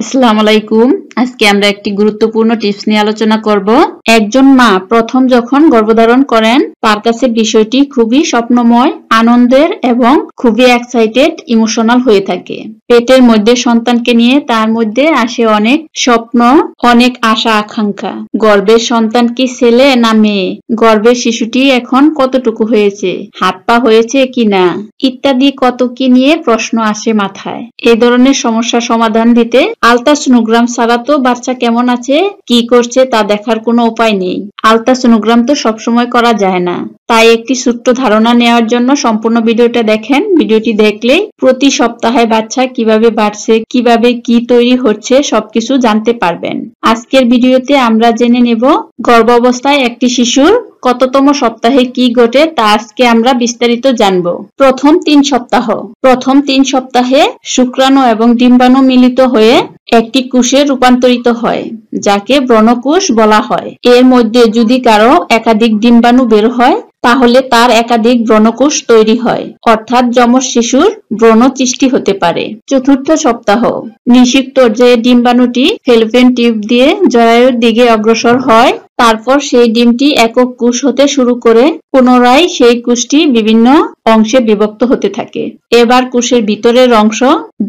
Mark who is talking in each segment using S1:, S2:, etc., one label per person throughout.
S1: আসসালামু আলাইকুম। আজকে আমরা একটি গুরুত্বপূর্ণ টিপস নিয়ে আলোচনা করব। একজন মা প্রথম যখন গর্ভধারণ করেন, তার বিষয়টি খুবই স্বপ্নময় আনন্দের এবং খুবই এক্সাইটেড ইমোশনাল হয়ে থাকে। পেটের মধ্যে সন্তানকে নিয়ে তার মধ্যে আসে অনেক স্বপ্ন, অনেক আশা, আকাঙ্ক্ষা। গর্ভের সন্তান কি ছেলে না মেয়ে? গর্ভের শিশুটি এখন কতটুকু হয়েছে? হাত পা হয়েছে কিনা ইত্যাদি কত কি নিয়ে প্রশ্ন আসে মাথায়। এ ধরনের সমস্যা সমাধান দিতে আলট্রাসোনোগ্রাম ছাড়া তো বাচ্চা কেমন আছে, কি করছে তা দেখার কোনো উপায় নেই। আলট্রাসোনোগ্রাম তো সবসময় করা যায় না। তাই একটি সূত্র ধারণা নেওয়ার জন্য সম্পূর্ণ ভিডিওটা দেখেন। ভিডিওটি দেখলে প্রতি সপ্তাহে বাচ্চা কীভাবে বাড়ছে, কীভাবে কি তৈরি হচ্ছে, সবকিছু জানতে পারবেন। আজকের ভিডিওতে আমরা জেনে নেব গর্ভাবস্থায় একটি শিশুর কততম সপ্তাহে কি ঘটে তা আজকে আমরা বিস্তারিত জানব। প্রথম তিন সপ্তাহ। প্রথম তিন সপ্তাহে শুক্রাণু এবং ডিম্বাণু মিলিত হয়ে একটি কোষে রূপান্তরিত হয়, যাকে ব্রণকোষ বলা হয়। এর মধ্যে যদি কারও একাধিক ডিম্বাণু বের হয় তাহলে তার একাধিক ব্রণকোষ তৈরি হয়। অর্থাৎ যমজ শিশুর ব্রণ সৃষ্টি হতে পারে। চতুর্থ সপ্তাহ। নিষিক্ত যে ডিম্বাণুটি ফেলফেন টিউব দিয়ে জরায়ুর দিকে অগ্রসর হয় তারপর সেই ডিমটি একক কুশ হতে শুরু করে পুনরায় সেই কুশটি বিভিন্ন অংশে বিভক্ত হতে থাকে। এবার কুশের ভিতরের অংশ,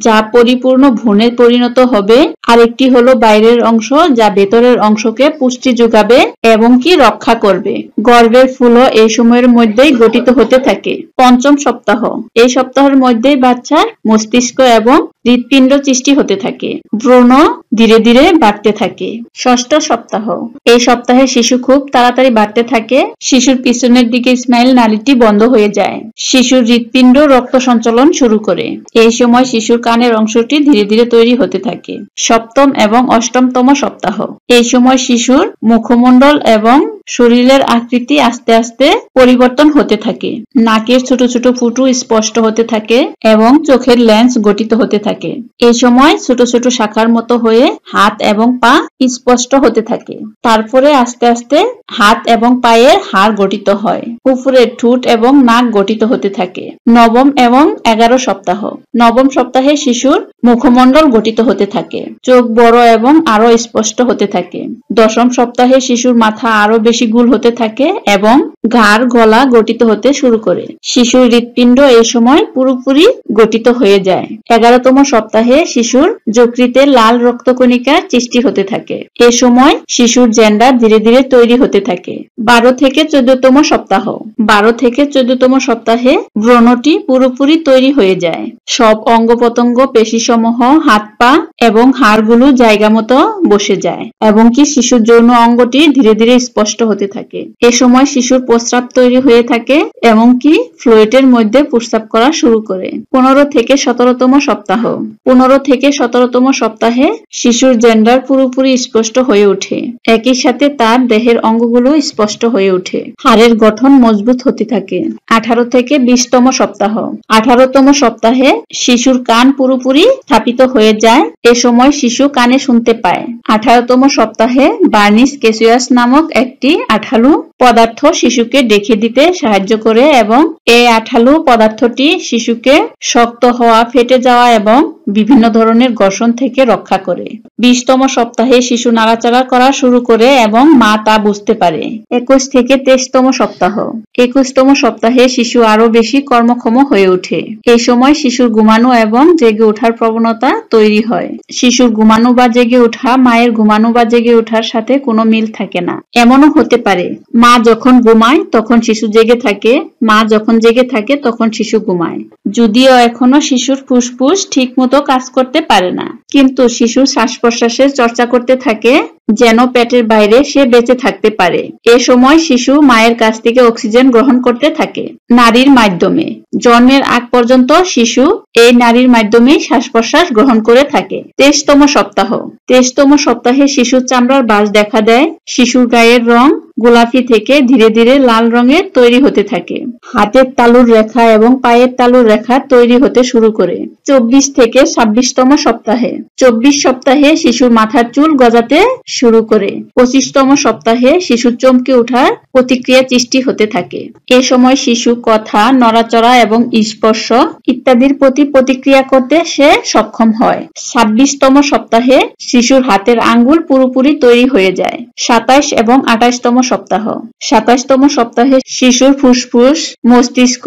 S1: যা পরিপূর্ণ ভ্রূণে পরিণত হবে, আরেকটি হলো বাইরের অংশ, যা ভেতরের অংশকে পুষ্টি যোগাবে এবং কি রক্ষা করবে। গর্ভের ফুলও এই সময়ের মধ্যেই গঠিত হতে থাকে। পঞ্চম সপ্তাহ। এই সপ্তাহের মধ্যেই বাচ্চার মস্তিষ্ক এবং হৃৎপিণ্ড সৃষ্টি হতে থাকে। ভ্রূণ ধীরে ধীরে বাড়তে থাকে। ষষ্ঠ সপ্তাহ। এই সপ্তাহে শিশু খুব তাড়াতাড়ি বাড়তে থাকে। শিশুর পিছনের দিকে স্মাইল নালীটি বন্ধ হয়ে যায়। শিশুর হৃৎপিণ্ড রক্ত সঞ্চালন শুরু করে। এই সময় শিশুর কানের অংশটি ধীরে ধীরে তৈরি হতে থাকে। সপ্তম এবং অষ্টমতম সপ্তাহ। এই সময় শিশুর মুখমণ্ডল এবং শরীরের আকৃতি আস্তে আস্তে পরিবর্তন হতে থাকে। নাকের ছোট ছোট ফুটু স্পষ্ট হতে থাকে এবং চোখের লেন্স গঠিত হতে থাকে। এই সময় ছোট ছোট শাখার মতো হয়ে হাত এবং পা স্পষ্ট হতে থাকে। তারপরে আস্তে আস্তে হাত এবং পায়ের হাড় গঠিত হয়। উপরে ঠোঁট এবং নাক গঠিত হতে থাকে। নবম এবং এগারো সপ্তাহ। নবম সপ্তাহে শিশুর মুখমণ্ডল গঠিত হতে থাকে। চোখ বড় এবং আরও স্পষ্ট হতে থাকে। দশম সপ্তাহে শিশুর মাথা আরও বেশি গুল হতে থাকে এবং ঘাড় গলা গঠিত হতে শুরু করে। শিশুর হৃৎপিণ্ড এই সময় পুরোপুরি গঠিত হয়ে যায়। এগারোতম সপ্তাহে শিশুর যকৃতে লাল রক্তকণিকা সৃষ্টি হতে থাকে। এ সময় শিশুর জেন্ডার ধীরে ধীরে তৈরি হতে থাকে। বারো থেকে চোদ্দতম সপ্তাহ। বারো থেকে চোদ্দতম সপ্তাহে ব্রণটি পুরোপুরি তৈরি হয়ে যায়। সব অঙ্গ প্রত্যঙ্গ পেশিসমূহ, হাত পা এবং হাড়গুলো জায়গা মতো বসে যায়, এবং কি শিশুর যৌন অঙ্গটি ধীরে ধীরে স্পষ্ট হতে থাকে। এ সময় শিশুর প্রস্রাব তৈরি হয়ে থাকে এবং কি ফ্লুইডের মধ্যে প্রস্রাব করা শুরু করে। পনেরো থেকে সতেরোতম সপ্তাহ। পনেরো থেকে সতেরোতম সপ্তাহে শিশুর জেন্ডার পুরোপুরি স্পষ্ট হয়ে ওঠে। একই সাথে তার দেহের অঙ্গগুলো স্পষ্ট হয়ে ওঠে। হাড়ের গঠন মজবুত হতে থাকে। আঠারো থেকে বিশতম সপ্তাহ। আঠারোতম সপ্তাহে শিশুর কান পুরোপুরি স্থাপিত হয়ে যায়। এ সময় শিশু কানে শুনতে পায়। আঠারোতম সপ্তাহে বার্নিস কেসিয়াস নামক একটি আঠালু পদার্থ শিশুকে ডেকে দিতে সাহায্য করে এবং এই আঠালু পদার্থটি শিশুকে শক্ত হওয়া, ফেটে যাওয়া এবং বিভিন্ন ধরনের ঘর্ষণ থেকে রক্ষা করে। বিশতম সপ্তাহে শিশু নাড়াচাড়া করা শুরু করে এবং মা তা বুঝতে পারে। একুশ থেকে তেইশতম সপ্তাহ। একুশতম সপ্তাহে শিশু আরও বেশি কর্মক্ষম হয়ে ওঠে। এই সময় শিশুর ঘুমানো এবং জেগে ওঠার প্রবণতা তৈরি হয়। শিশুর ঘুমানো বা জেগে ওঠা, মায়ের ঘুমানো বা জেগে ওঠার সাথে কোনো মিল থাকে না। এমনও হতে পারে, মা যখন ঘুমায় তখন শিশু জেগে থাকে, মা যখন জেগে থাকে তখন শিশু ঘুমায়। যদিও এখনও শিশুর ফুসফুস ঠিক মতো কাজ করতে পারে না। কিন্তু শিশুর শ্বাস প্রশ্বাসের চর্চা করতে থাকে। যেন পেটের বাইরে সে বেঁচে থাকতে পারে। এ সময় শিশু মায়ের কাছ থেকে অক্সিজেন গ্রহণ করতে থাকে নারীর মাধ্যমে। জন্মের আগ পর্যন্ত শিশু এই নারীর মাধ্যমে শ্বাস প্রশ্বাস গ্রহণ করে থাকে। তেইশতম সপ্তাহ। তেইশতম সপ্তাহে শিশুর চামড়ার বাস দেখা দেয়। শিশুর গায়ের রং গোলাপি থেকে ধীরে ধীরে লাল রঙের তৈরি হতে থাকে। হাতের তালুর রেখা এবং পায়ের তালুর রেখা তৈরি হতে শুরু করে। চব্বিশ থেকে ছাব্বিশতম সপ্তাহে। চব্বিশ সপ্তাহে শিশুর মাথার চুল গজাতে শুরু করে। পঁচিশতম সপ্তাহে শিশুর চমকে ওঠার প্রতিক্রিয়া সৃষ্টি হতে থাকে। এ সময় শিশু কথা, নড়াচড়া এবং স্পর্শ ইত্যাদির প্রতি প্রতিক্রিয়া করতে সে সক্ষম হয়। ছাব্বিশতম সপ্তাহে শিশুর হাতের আঙ্গুল পুরোপুরি তৈরি হয়ে যায়। সাতাশ এবং আঠাশতম সপ্তাহ। সাতাশতম সপ্তাহে শিশুর ফুসফুস, মস্তিষ্ক,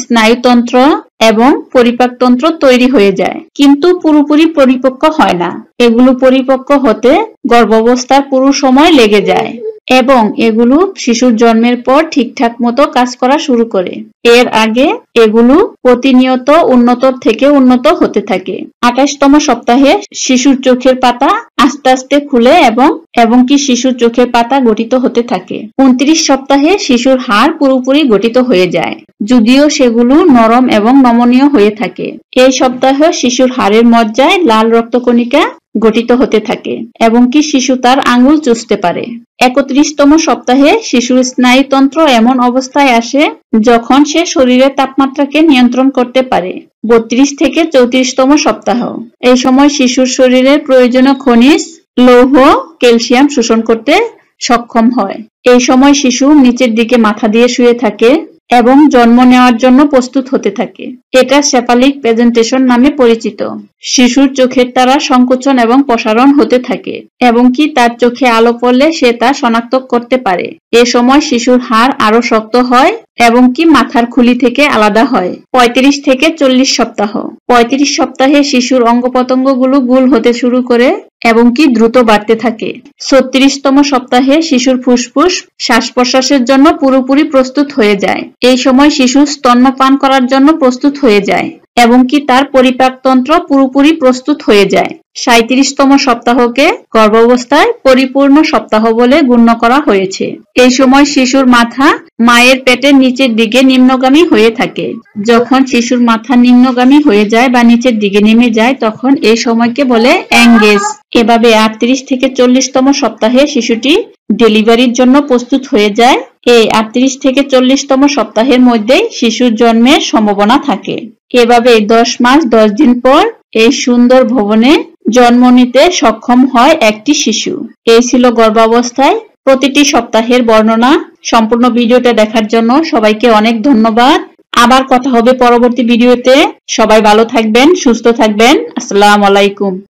S1: স্নায়ুতন্ত্র এবং পরিপাকতন্ত্র তৈরি হয়ে যায়। কিন্তু পুরোপুরি পরিপক্ক হয় না। এগুলো পরিপক্ক হতে গর্ভাবস্থার পুরো সময় লেগে যায় এবং এগুলো শিশুর জন্মের পর ঠিকঠাক মতো কাজ করা শুরু করে। এর আগে এগুলো প্রতিনিয়ত উন্নত থেকে উন্নত হতে থাকে। আঠাশতম সপ্তাহে শিশুর চোখের পাতা আস্তে আস্তে খুলে এবং এবং কি শিশুর চোখের পাতা গঠিত হতে থাকে। উনত্রিশ সপ্তাহে শিশুর হাড় পুরোপুরি গঠিত হয়ে যায়। যদিও সেগুলো নরম এবং নমনীয় হয়ে থাকে। এই সপ্তাহে শিশুর হাড়ের মজ্জায় লাল রক্তকণিকা গঠিত হতে থাকে এবং কি শিশু তার আঙুল চুষতে পারে। একত্রিশতম সপ্তাহে শিশুর স্নায়ুতন্ত্র এমন অবস্থায় আসে যখন সে শরীরের তাপমাত্রাকে নিয়ন্ত্রণ করতে পারে। বত্রিশ থেকে চৌত্রিশতম সপ্তাহ। এই সময় শিশুর শরীরের প্রয়োজনীয় খনিজ, লৌহ, ক্যালসিয়াম শোষণ করতে সক্ষম হয়। এই সময় শিশু নিচের দিকে মাথা দিয়ে শুয়ে থাকে। এবং জন্ম নেওয়ার জন্য প্রস্তুত হতে থাকে। এটা সেফালিক প্রেজেন্টেশন নামে পরিচিত। শিশুর চোখের তারা সংকোচন এবং প্রসারণ হতে থাকে, এবং কি তার চোখে আলো পড়লে সে তা শনাক্ত করতে পারে। এ সময় শিশুর হাড় আরও শক্ত হয় এবং কি মাথার খুলি থেকে আলাদা হয়? ৩৫ থেকে চল্লিশ সপ্তাহ। ৩৫ সপ্তাহে শিশুর অঙ্গপ্রত্যঙ্গগুলো গুল হতে শুরু করে এবং কি দ্রুত বাড়তে থাকে। ছত্রিশতম সপ্তাহে শিশুর ফুসফুস শ্বাস প্রশ্বাসের জন্য পুরোপুরি প্রস্তুত হয়ে যায়। এই সময় শিশু স্তন্যপান করার জন্য প্রস্তুত হয়ে যায়। এবং কি তার পরিপাকতন্ত্র পুরোপুরি প্রস্তুত হয়ে যায়। সাঁত্রিশতম সপ্তাহকে গর্ভাবস্থায় পরিপূর্ণ সপ্তাহ বলে গণ্য করা হয়েছে। এই সময় শিশুর মাথা মায়ের পেটের নিচের দিকে নিম্নগামী হয়ে থাকে। যখন শিশুর মাথা নিম্নগামী হয়ে যায় বা নিচের দিকে নেমে যায়, তখন এই সময়কে বলে অ্যাঙ্গেজ। এভাবে আটত্রিশ থেকে চল্লিশতম সপ্তাহে শিশুটি ডেলিভারির জন্য প্রস্তুত হয়ে যায়। এই আটত্রিশ থেকে চল্লিশতম সপ্তাহের মধ্যেই শিশুর জন্মের সম্ভাবনা থাকে। এভাবে দশ মাস, দশ দিন পর এই সুন্দর ভবনে জন্ম নিতে সক্ষম হয় একটি শিশু। এই ছিল গর্ভাবস্থায় প্রতিটি সপ্তাহের বর্ণনা। সম্পূর্ণ ভিডিওটা দেখার জন্য সবাইকে অনেক ধন্যবাদ। আবার কথা হবে পরবর্তী ভিডিওতে। সবাই ভালো থাকবেন, সুস্থ থাকবেন। আসসালাম আলাইকুম।